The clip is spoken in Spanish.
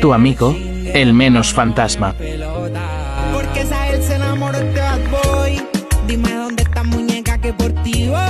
Tu amigo, el menos fantasma. Porque esa él se enamoró de Bad Boy. Dime dónde está muñeca que por ti voy.